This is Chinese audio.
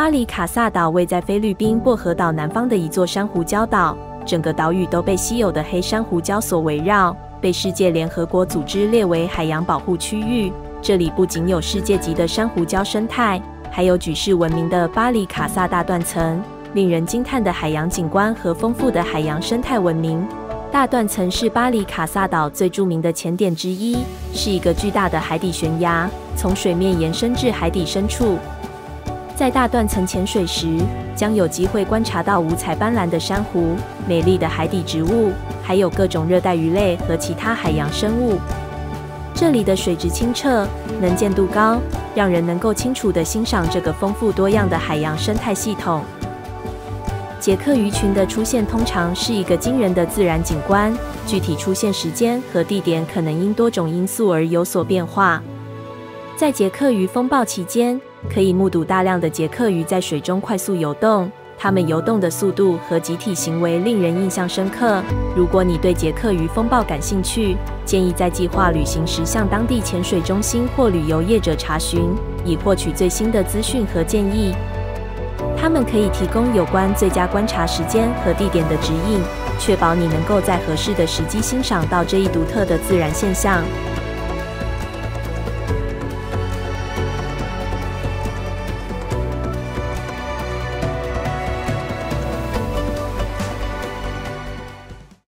巴里卡萨岛位在菲律宾薄荷岛南方的一座珊瑚礁岛，整个岛屿都被稀有的黑珊瑚礁所围绕，被世界联合国组织列为海洋保护区域。这里不仅有世界级的珊瑚礁生态，还有举世闻名的巴里卡萨大断层，令人惊叹的海洋景观和丰富的海洋生态文明。大断层是巴里卡萨岛最著名的潜点之一，是一个巨大的海底悬崖，从水面延伸至海底深处。在大断层潜水时，将有机会观察到五彩斑斓的珊瑚、美丽的海底植物，还有各种热带鱼类和其他海洋生物。这里的水质清澈，能见度高，让人能够清楚地欣赏这个丰富多样的海洋生态系统。杰克鱼群的出现通常是一个惊人的自然景观，具体出现时间和地点可能因多种因素而有所变化。在杰克鱼风暴期间，可以目睹大量的杰克鱼在水中快速游动。它们游动的速度和集体行为令人印象深刻。如果你对杰克鱼风暴感兴趣，建议在计划旅行时向当地潜水中心或旅游业者查询，以获取最新的资讯和建议。他们可以提供有关最佳观察时间和地点的指引，确保你能够在合适的时机欣赏到这一独特的自然现象。